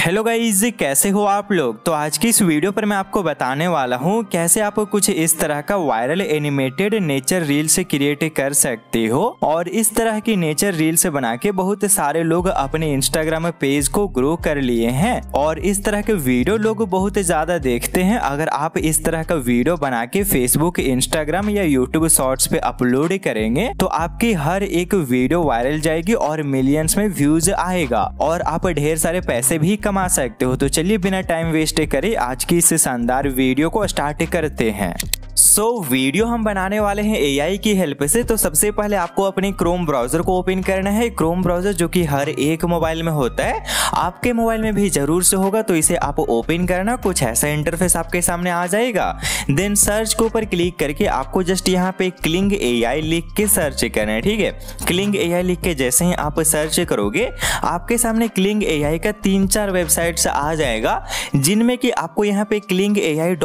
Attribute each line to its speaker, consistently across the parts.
Speaker 1: Hello guys कैसे हो आप लोग? तो आज की इस वीडियो पर मैं आपको बताने वाला हूँ, कैसे आप कुछ इस तरह का वायरल एनिमेटेड नेचर रील से क्रिएट कर सकते हो। और इस तरह की नेचर रील से बना के बहुत सारे लोग अपने इंस्टाग्राम पेज को ग्रो कर लिए हैं। और इस तरह के वीडियो लोग बहुत ज़्यादा देखते हैं। अगर आप इस तरह का वीडियो बना के फेसबुक इंस्टाग्राम या यूट्यूब शॉर्ट्स पे अपलोड करेंगे तो आपकी हर एक वीडियो वायरल जाएगी और मिलियंस में व्यूज़ आएगा। और आप ढेर सारे पैसे भी सकते हो। तो चलिए बिना टाइम वेस्ट करे आज की इस शानदार वीडियो को स्टार्ट करते हैं। सो so, वीडियो हम बनाने वाले हैं एआई की हेल्प से। तो सबसे पहले आपको अपने क्रोम ब्राउज़र को ओपन करना है। क्रोम ब्राउज़र जो कि हर एक मोबाइल में होता है आपके मोबाइल में भी ज़रूर से होगा। तो इसे आप ओपन करना कुछ ऐसा इंटरफेस आपके सामने आ जाएगा। देन सर्च के ऊपर क्लिक करके आपको जस्ट यहाँ पे क्लिंग एआई लिख के सर्च करना है ठीक है? क्लिंग एआई लिख के जैसे ही आप सर्च करोगे आपके सामने क्लिंग एआई का तीन चार वेबसाइट आ जाएगा जिनमें कि आपको यहाँ पे क्लिंग ए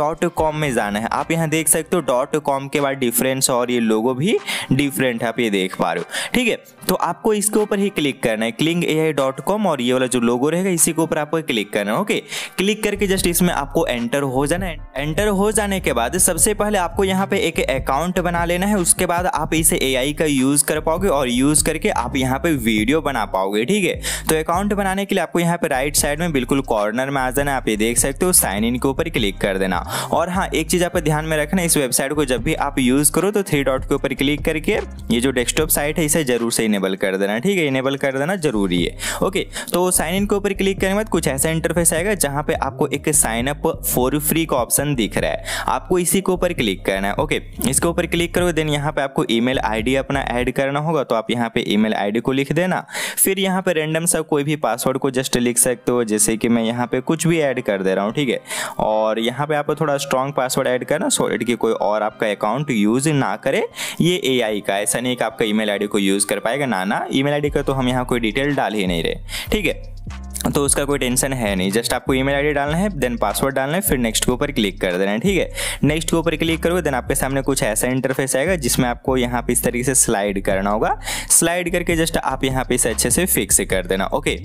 Speaker 1: में जाना है। आप यहाँ देख सकते सकते हो डॉट कॉम के बाद डिफरेंस और ये लोगो भी डिफरेंट है, आप ये देख पा रहे हो। ठीक है तो आपको इसके ऊपर ही क्लिक करना है। क्लिंग ए डॉट कॉम और ये वाला जो लोगो रहेगा, इसी के ऊपर आपको क्लिक करना है ओके क्लिक करके जस्ट इसमें आपको एंटर हो जाना है। एंटर हो जाने के बाद सबसे पहले आपको यहाँ पे एक अकाउंट बना लेना है। उसके बाद आप इसे एआई का यूज़ कर पाओगे और यूज़ करके आप यहाँ पे वीडियो बना पाओगे, ठीक है? तो अकाउंट बनाने के लिए आपको यहाँ पे राइट साइड में बिल्कुल कॉर्नर में आ जाना आप ये देख सकते हो साइन इन के ऊपर क्लिक कर देना। और हाँ एक चीज़ आप ध्यान में रखना इस वेबसाइट को जब भी आप यूज़ करो तो थ्री डॉट के ऊपर क्लिक करके ये जो डेस्कटॉप साइट है, इसे ज़रूर से इनेबल कर देना, ठीक है? इनेबल कर देना ज़रूरी है। ओके तो साइन इन के ऊपर क्लिक करने के बाद कुछ ऐसा इंटरफेस आएगा जहाँ पे आपको एक साइन अप फॉर फ्री का ऑप्शन दिख रहा है। आपको इसी के ऊपर क्लिक करना है। ओके इसके ऊपर क्लिक करोगे देन यहाँ पे आपको ईमेल आईडी अपना ऐड करना होगा तो आप यहाँ पे ईमेल आईडी को लिख देना। फिर यहाँ पे रेंडम सा कोई भी पासवर्ड को जस्ट लिख सकते हो, जैसे कि मैं यहाँ पे कुछ भी ऐड कर दे रहा हूँ, ठीक है? और यहाँ पे आपको थोड़ा स्ट्रॉन्ग पासवर्ड ऐड करना सो इट की कोई और आपका अकाउंट यूज़ ना करे, ये एआई का ऐसा नहीं कि आपका ईमेल आईडी को यूज़ कर पाएगा। ना ना ईमेल आईडी का तो हम यहाँ कोई डिटेल डाल ही नहीं रहे। ठीक है? तो उसका कोई टेंशन है नहीं। जस्ट आपको ईमेल आईडी डालना है देन पासवर्ड डालना है, फिर नेक्स्ट के ऊपर क्लिक कर देना है। ठीक है? नेक्स्ट के ऊपर क्लिक करोगे देन आपके सामने कुछ ऐसा इंटरफेस आएगा, जिसमें आपको यहाँ पे इस तरीके से स्लाइड करना होगा। स्लाइड करके जस्ट आप यहाँ पे इसे अच्छे से फिक्स कर देना। ओके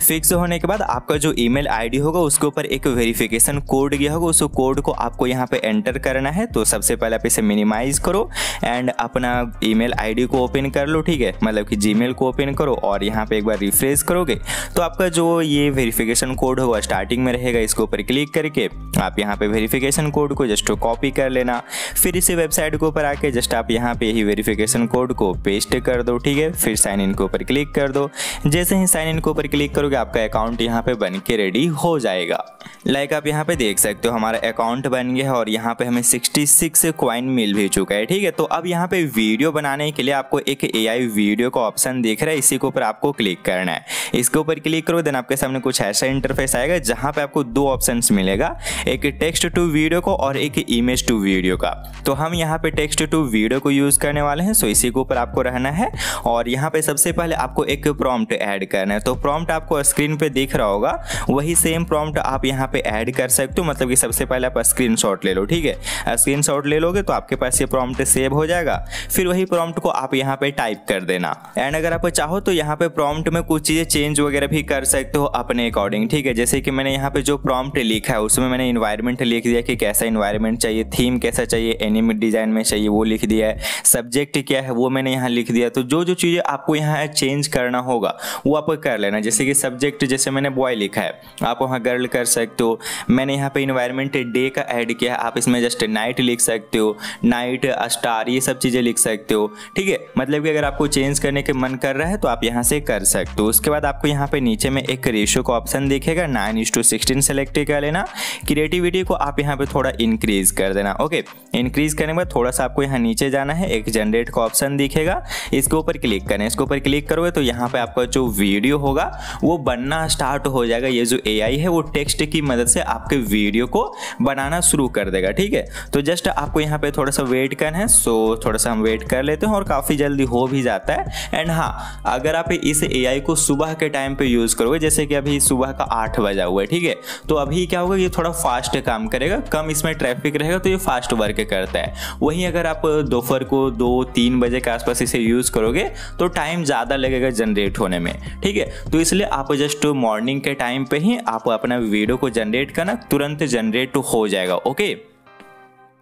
Speaker 1: फिक्स होने के बाद आपका जो ईमेल आईडी होगा, उसके ऊपर एक वेरिफिकेशन कोड गया होगा। उस कोड को आपको यहाँ पे एंटर करना है। तो सबसे पहले आप इसे मिनिमाइज करो एंड अपना ईमेल आईडी को ओपन कर लो, ठीक है? मतलब कि जीमेल को ओपन करो और यहाँ पे एक बार रिफ्रेश करोगे। तो आपका जो ये वेरिफिकेशन कोड होगा स्टार्टिंग में रहेगा, इसके ऊपर क्लिक करके आप यहाँ पे वेरिफिकेशन कोड को जस्ट कॉपी कर लेना। फिर इसी वेबसाइट के ऊपर आके जस्ट आप यहाँ पे ही वेरिफिकेशन कोड को पेस्ट कर दो, ठीक है? फिर साइन इन के ऊपर क्लिक कर दो। जैसे ही साइन इन के ऊपर क्लिक करोगे, आपका अकाउंट यहाँ पे बन के रेडी हो जाएगा। लाइक आप यहाँ पे देख सकते हो, हमारा अकाउंट बन गया है और यहाँ पे हमें 66 क्वाइन मिल भी चुका है, ठीक है? तो अब यहाँ पे वीडियो बनाने के लिए आपको एक एआई वीडियो का ऑप्शन दिख रहा है, इसी के ऊपर आपको क्लिक करना है। इसके ऊपर क्लिक करो देन आपके सामने कुछ ऐसा इंटरफेस आएगा जहाँ पे आपको दो ऑप्शन मिलेगा, एक टेक्स्ट टू वीडियो को और एक इमेज टू वीडियो का। तो हम यहाँ पे टेक्स्ट टू वीडियो को यूज़ करने वाले हैं सो इसी के ऊपर आपको रहना है। और यहाँ पे सबसे पहले आपको एक प्रॉम्प्ट ऐड करना है तो प्रॉम्प्ट आपको स्क्रीन पे दिख रहा होगा, वही सेम प्रॉम्प्ट आप यहाँ पे ऐड कर सकते हो मतलब कि सबसे पहले आप स्क्रीन ले लो, ठीक है? स्क्रीन ले लोगे तो आपके पास ये प्रॉम्प्ट सेव हो जाएगा, फिर वही प्रॉम्प्ट को आप यहाँ पे टाइप कर देना। एंड अगर आप चाहो तो यहाँ पे प्रॉम्प्ट में कुछ चीज़ें चेंज वगैरह भी कर सकते हो अपने अकॉर्डिंग ठीक है? जैसे कि मैंने यहाँ पे जो प्रॉम्प्ट लिखा है, उसमें मैंने इन्वायरमेंट लिख दिया कि कैसा इन्वायरमेंट चाहिए थीम कैसा चाहिए एनिमेट डिज़ाइन में चाहिए, वो लिख दिया है। सब्जेक्ट क्या है, वो मैंने यहाँ लिख दिया। तो जो जो चीज़ें आपको यहाँ चेंज करना होगा, वो आप कर लेना। जैसे कि सब्जेक्ट जैसे मैंने बॉय लिखा है, आप वहाँ गर्ल कर सकते हो। मैंने यहाँ पे इन्वायरमेंट डे का ऐड किया है, आप इसमें जस्ट नाइट लिख सकते हो नाइट स्टार ये सब चीज़ें लिख सकते हो। ठीक है? मतलब कि अगर आपको चेंज करने के मन कर रहा है तो आप यहाँ से कर सकते हो। उसके बाद आपको यहाँ पे नीचे में एक रेशियो का ऑप्शन दिखेगा nine is to sixteen select कर लेना। क्रिएटिविटी को आप यहाँ पे थोड़ा इंक्रीज कर देना ओके इंक्रीज करने के बाद थोड़ा सा आपको यहाँ नीचे जाना है, एक जनरेट का ऑप्शन दिखेगा। इसके ऊपर क्लिक करना है। इसके ऊपर क्लिक करोगे तो यहाँ पे आपका जो वीडियो होगा वो बनना स्टार्ट हो जाएगा। ये जो एआई है, वो टेक्स्ट की मदद से आपके वीडियो को बनाना शुरू कर देगा, ठीक है? तो जस्ट आपको यहाँ पे थोड़ा सा वेट करना है। सो थोड़ा सा हम वेट कर लेते हैं और काफ़ी जल्दी हो भी जाता है। एंड हाँ अगर आप इस एआई को सुबह के टाइम पे यूज़ करोगे, जैसे कि अभी सुबह का आठ बजा हुआ है, ठीक है? तो अभी क्या होगा, ये थोड़ा फास्ट काम करेगा, कम इसमें ट्रैफ़िक रहेगा तो ये फास्ट वर्क करता है। वहीं अगर आप दोपहर को दो, तीन बजे के आसपास इसे यूज़ करोगे तो टाइम ज़्यादा लगेगा जनरेट होने में, ठीक है? तो इसलिए इसलिए आप जस्ट मॉर्निंग के टाइम पे ही आप अपना वीडियो को जनरेट करना, तुरंत जनरेट हो जाएगा ओके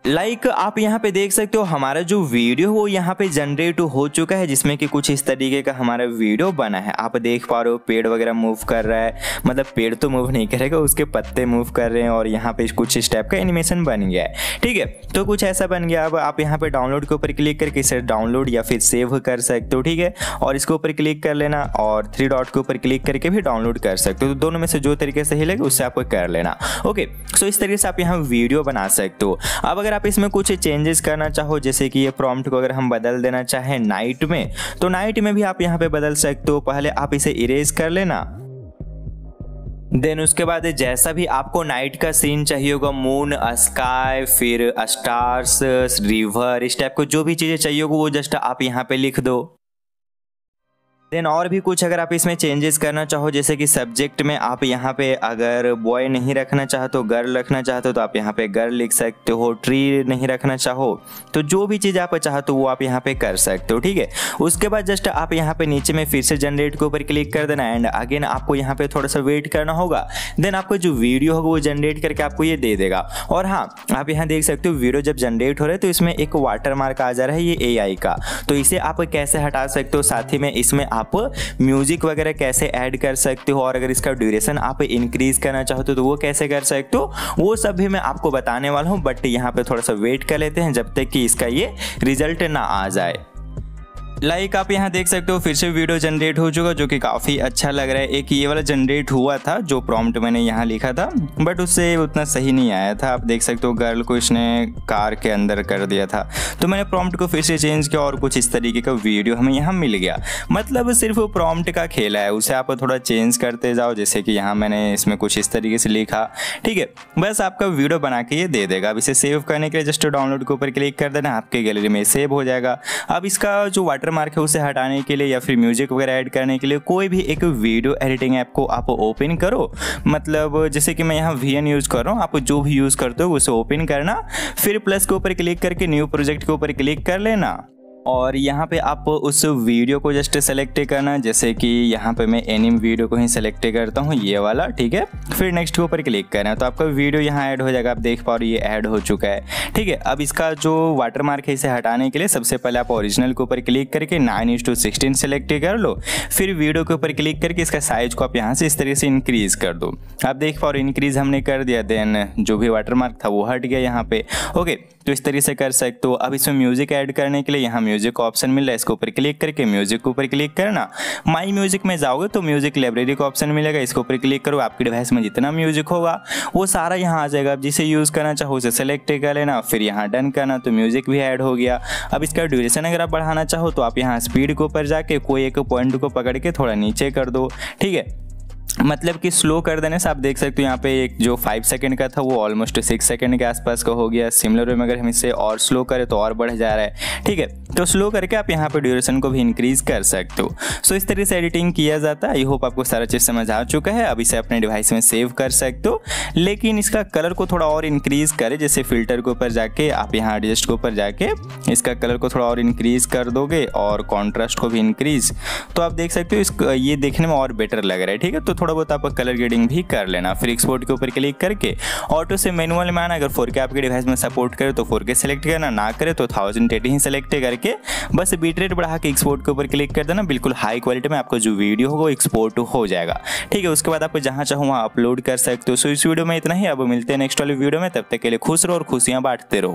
Speaker 1: लाइक like, आप यहाँ पे देख सकते हो हमारा जो वीडियो वो यहाँ पे जनरेट हो चुका है जिसमें कि कुछ इस तरीके का हमारा वीडियो बना है। आप देख पा रहे हो पेड़ वगैरह मूव कर रहा है। मतलब पेड़ तो मूव नहीं करेगा उसके पत्ते मूव कर रहे हैं और यहाँ पे कुछ इस टाइप का एनिमेशन बन गया है। ठीक है तो कुछ ऐसा बन गया। अब आप यहाँ पे डाउनलोड के ऊपर क्लिक करके इसे डाउनलोड या फिर सेव कर सकते हो ठीक है? और इसके ऊपर क्लिक कर लेना और थ्री डॉट के ऊपर क्लिक करके भी डाउनलोड कर सकते हो। तो दोनों में से जो तरीके से ही लगे उससे आपको कर लेना। ओके सो इस तरीके से आप यहाँ वीडियो बना सकते हो। अब अगर आप इसमें कुछ चेंजेस करना चाहो, जैसे कि ये प्रॉम्प्ट को अगर हम बदल देना चाहें नाइट में तो नाइट में भी आप यहाँ पे बदल सकते हो। पहले आप इसे इरेज कर लेना। देन उसके बाद जैसा भी आपको नाइट का सीन चाहिए होगा मून स्काई फिर स्टार्स रिवर इस टाइप को जो भी चीज़ें चाहिए होगा, वो जस्ट आप यहाँ पे लिख दो। देन और भी कुछ अगर आप इसमें चेंजेस करना चाहो, जैसे कि सब्जेक्ट में आप यहाँ पे अगर बॉय नहीं रखना चाहते हो गर्ल रखना चाहते हो तो आप यहाँ पे गर्ल लिख सकते हो ट्री नहीं रखना चाहो तो जो भी चीज़ आप चाहते हो, वो आप यहाँ पे कर सकते हो, ठीक है? उसके बाद जस्ट आप यहाँ पे नीचे में फिर से जनरेट के ऊपर क्लिक कर देना एंड अगेन आपको यहाँ पे थोड़ा सा वेट करना होगा देन आपको जो वीडियो होगा वो जनरेट करके आपको ये दे देगा। और हाँ आप यहाँ देख सकते हो वीडियो जब जनरेट हो रहा है तो इसमें एक वाटर मार्क आ जा रहा है ये एआई का तो इसे आप कैसे हटा सकते हो साथ ही में इसमें आप म्यूज़िक वगैरह कैसे ऐड कर सकते हो? और अगर इसका ड्यूरेशन आप इंक्रीज करना चाहते हो तो वो कैसे कर सकते हो? वो सब भी मैं आपको बताने वाला हूँ बट यहाँ पे थोड़ा सा वेट कर लेते हैं जब तक कि इसका ये रिज़ल्ट ना आ जाए। लाइक आप यहाँ देख सकते हो, फिर से वीडियो जनरेट हो चुका, जो कि काफ़ी अच्छा लग रहा है। एक ये वाला जनरेट हुआ था, जो प्रॉम्प्ट मैंने यहाँ लिखा था बट उससे उतना सही नहीं आया था। आप देख सकते हो गर्ल को इसने कार के अंदर कर दिया था। तो मैंने प्रॉम्प्ट को फिर से चेंज किया और कुछ इस तरीके का वीडियो हमें यहाँ मिल गया। मतलब सिर्फ़ प्रॉम्प्ट का खेला है, उसे आप थोड़ा चेंज करते जाओ, जैसे कि यहाँ मैंने इसमें कुछ इस तरीके से लिखा। ठीक है, बस आपका वीडियो बना के ये दे देगा। अब इसे सेव करने के लिए जस्ट डाउनलोड के ऊपर क्लिक कर देना, आपके गैलरी में सेव हो जाएगा। अब इसका जो वाटर वाटर मार्क है उसे हटाने के लिए या फिर म्यूज़िक वगैरह ऐड करने के लिए कोई भी एक वीडियो एडिटिंग ऐप को आप ओपन करो। मतलब जैसे कि मैं यहाँ वी यूज़ कर रहा हूँ, आप जो भी यूज़ करते हो उसे ओपन करना, फिर प्लस के ऊपर क्लिक करके न्यू प्रोजेक्ट के ऊपर क्लिक कर लेना। और यहाँ पे आप उस वीडियो को जस्ट सेलेक्ट करना, जैसे कि यहाँ पे मैं एनिम वीडियो को ही सेलेक्ट करता हूँ, ये वाला, ठीक है? फिर नेक्स्ट के ऊपर क्लिक करना तो आपका वीडियो यहाँ ऐड हो जाएगा, आप देख पा रहे ये ऐड हो चुका है, ठीक है? अब इसका जो वाटर मार्क है, इसे हटाने के लिए सबसे पहले आप ओरिजिनल के ऊपर क्लिक करके नाइन इंस टू सिक्सटीन सेलेक्ट कर लो, फिर वीडियो के ऊपर क्लिक करके इसका साइज़ को आप यहाँ से इस तरीके से इंक्रीज कर दो। आप देख पा रहे इंक्रीज हमने कर दिया देन जो भी वाटर मार्क था वो हट गया यहाँ पे ओके तो इस तरीके से कर सकते हो। अब इसमें म्यूज़िक ऐड करने के लिए यहाँ म्यूज़िक ऑप्शन मिल रहा है। इसके ऊपर क्लिक करके म्यूज़िक के ऊपर क्लिक करना। माई म्यूज़िक में जाओगे तो म्यूज़िक लाइब्रेरी का ऑप्शन मिलेगा। इसके ऊपर क्लिक करो। आपकी डिवाइस में जितना म्यूज़िक होगा, वो सारा यहाँ आ जाएगा। जिसे यूज़ करना चाहो, उसे सेलेक्ट कर लेना। फिर यहाँ डन करना तो म्यूज़िक भी ऐड हो गया। अब इसका ड्यूरेशन अगर आप बढ़ाना चाहो तो आप यहाँ स्पीड के ऊपर जाके कोई एक पॉइंट को पकड़ के थोड़ा नीचे कर दो। ठीक है? मतलब कि स्लो कर देने से आप देख सकते हो यहाँ पे एक जो फाइव सेकंड का था, वो ऑलमोस्ट सिक्स सेकंड के आसपास का हो गया। सिमिलर वे में अगर हम इसे और स्लो करें तो और बढ़ जा रहा है। ठीक है? तो स्लो करके आप यहाँ पर ड्यूरेशन को भी इंक्रीज कर सकते हो। सो इस तरीके से एडिटिंग किया जाता है। आई होप आपको सारा चीज़ समझ आ चुका है। अब इसे अपने डिवाइस में सेव कर सकते हो। लेकिन इसका कलर को थोड़ा और इंक्रीज करें। जैसे फ़िल्टर के ऊपर जाके, आप यहाँ एडजस्ट के ऊपर जाके इसका कलर को थोड़ा और इंक्रीज कर दोगे और कॉन्ट्रास्ट को भी इंक्रीज तो आप देख सकते हो इस ये देखने में और बेटर लग रहा है, ठीक है? तो थोड़ा बहुत आप कलर ग्रेडिंग भी कर लेना। फिर एक्सपोर्ट के ऊपर क्लिक करके ऑटो से मैनुअल में आना। अगर फोर आपके डिवाइस में सपोर्ट करे तो फोर सेलेक्ट करना। ना करे तो थाउज़ेंड ही सेलेक्ट करके बस बीट रेट बढ़ा के एक्सपोर्ट के ऊपर क्लिक कर देना। बिल्कुल हाई क्वालिटी में आपका जो वीडियो होगा एक्सपोर्ट हो जाएगा। ठीक है, उसके बाद आपको जहाँ चाहो वहाँ अपलोड कर सकते हो। सो इस वीडियो में इतना ही। अब मिलते हैं नेक्स्ट वाली वीडियो में। तब तक के लिए खुश रहो और खुशियाँ बांटते रहो।